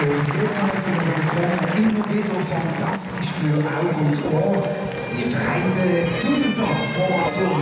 Und jetzt heißen wir willkommen immer wieder fantastisch für Auge und Ohr die Vereinte Dudelsack-Formation.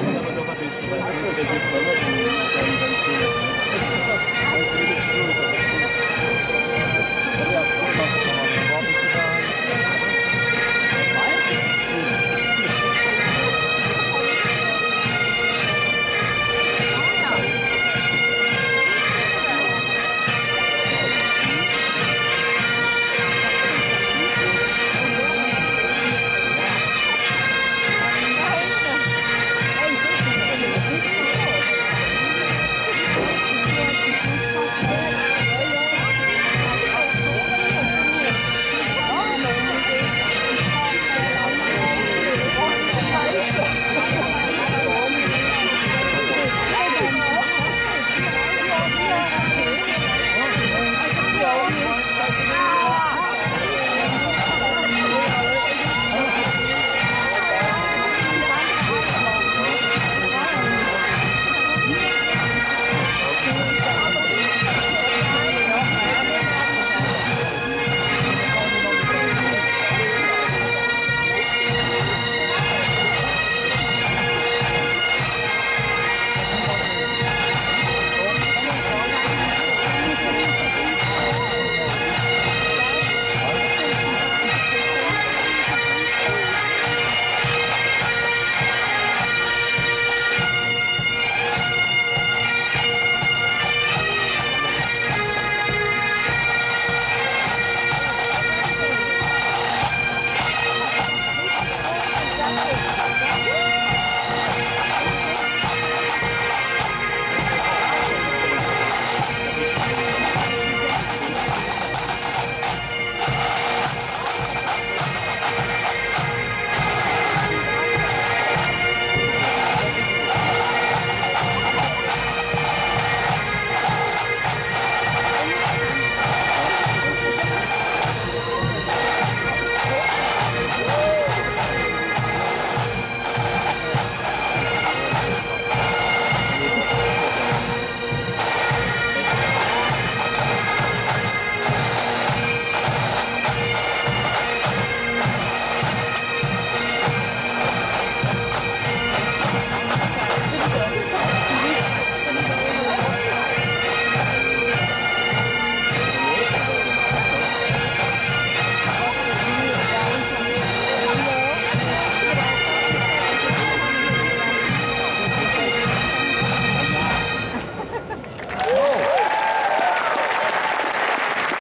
Woo!